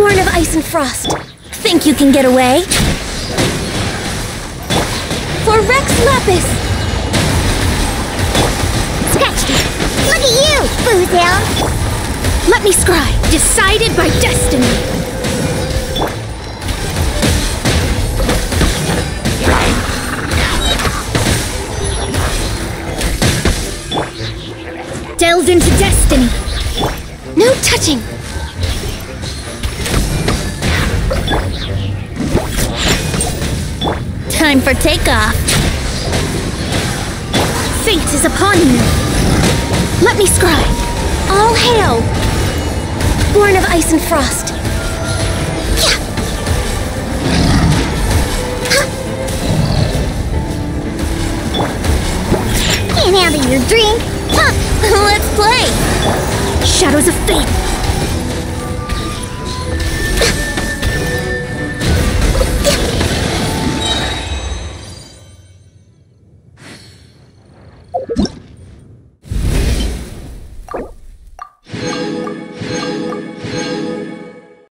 ice and frost. Think you can get away? For Rex Lapis! Scratched it. Look at you, Foozhound. Let me scry. Decided by destiny. Delve into destiny. No touching. Time for takeoff. Fate is upon you. Let me scry. All hail. Born of ice and frost. Yeah. Huh. Can't handle your drink. Huh. Let's play. Shadows of fate.